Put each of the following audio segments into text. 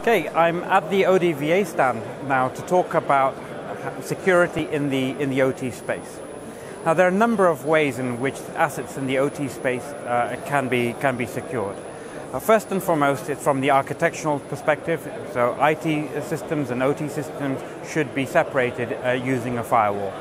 Okay, I'm at the ODVA stand now to talk about security in the, in the OT space. Now, there are a number of ways in which assets in the OT space uh, can, be, can be secured. Uh, first and foremost, it's from the architectural perspective. So, IT systems and OT systems should be separated uh, using a firewall.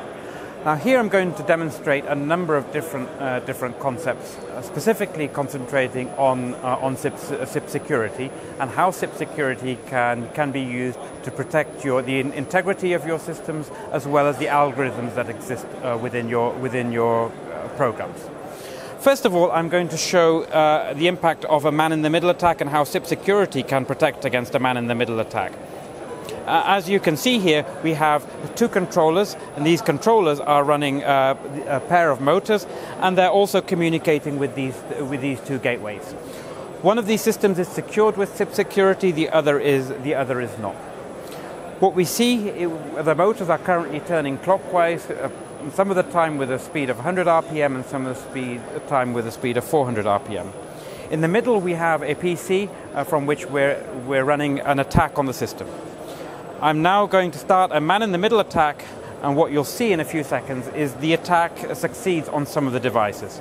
Now here I'm going to demonstrate a number of different, uh, different concepts, uh, specifically concentrating on, uh, on CIP, CIP, security and how CIP security can, can be used to protect your, the integrity of your systems as well as the algorithms that exist uh, within your, within your uh, programs. First of all, I'm going to show uh, the impact of a man-in-the-middle attack and how CIP security can protect against a man-in-the-middle attack. Uh, as you can see here, we have two controllers, and these controllers are running uh, a pair of motors, and they're also communicating with these, with these two gateways. One of these systems is secured with CIP security, the other is, the other is not. What we see, it, the motors are currently turning clockwise, uh, some of the time with a speed of 100 RPM and some of the speed, time with a speed of 400 RPM. In the middle, we have a PC uh, from which we're, we're running an attack on the system. I'm now going to start a man-in-the-middle attack, and what you'll see in a few seconds is the attack succeeds on some of the devices.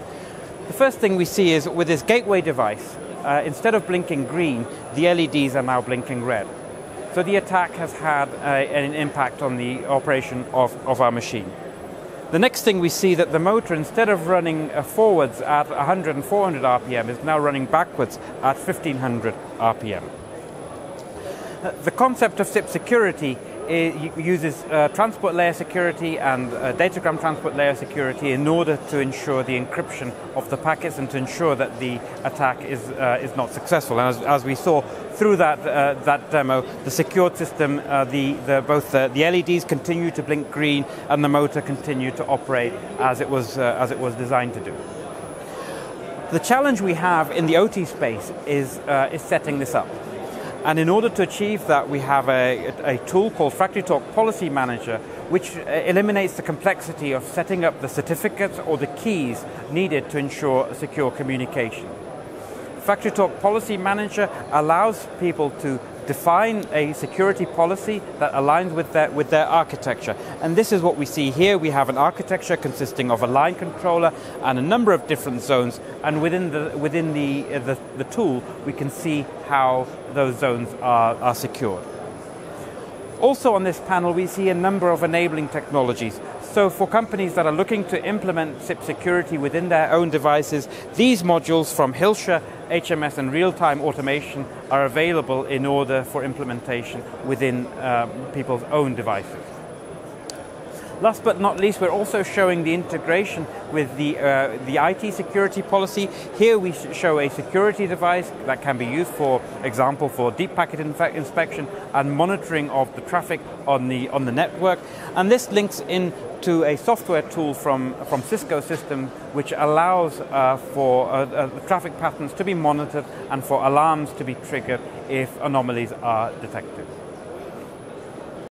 The first thing we see is with this gateway device, uh, instead of blinking green, the LEDs are now blinking red. So the attack has had uh, an impact on the operation of, of our machine. The next thing we see that the motor, instead of running uh, forwards at 100 and 400 RPM, is now running backwards at 1500 RPM. The concept of CIP security uses uh, transport layer security and uh, datagram transport layer security in order to ensure the encryption of the packets and to ensure that the attack is, uh, is not successful. And as, as, we saw through that, uh, that demo, the secured system, uh, the, the, both the, the, LEDs continue to blink green and the motor continued to operate as it was, uh, as it was designed to do. The challenge we have in the OT space is, is setting this up. And in order to achieve that, we have a, a tool called FactoryTalk Policy Manager, which uh, eliminates the complexity of setting up the certificates or the keys needed to ensure secure communication. FactoryTalk Policy Manager allows people to define a security policy that aligns with their, with their architecture. And this is what we see here. We have an architecture consisting of a line controller and a number of different zones. And within the, within the, uh, the, the tool, we can see how those zones are, are secured. Also on this panel, we see a number of enabling technologies. So for companies that are looking to implement CIP security within their own devices, these modules from Hilscher, HMS and real-time automation are available in order for implementation within uh, people's own devices. Last but not least, we're also showing the integration with the, uh, the IT security policy. Here we show a security device that can be used, for example, for deep packet inspection and monitoring of the traffic on the, on the network. And this links in to a software tool from, from Cisco System, which allows uh, for uh, uh, traffic patterns to be monitored and for alarms to be triggered if anomalies are detected.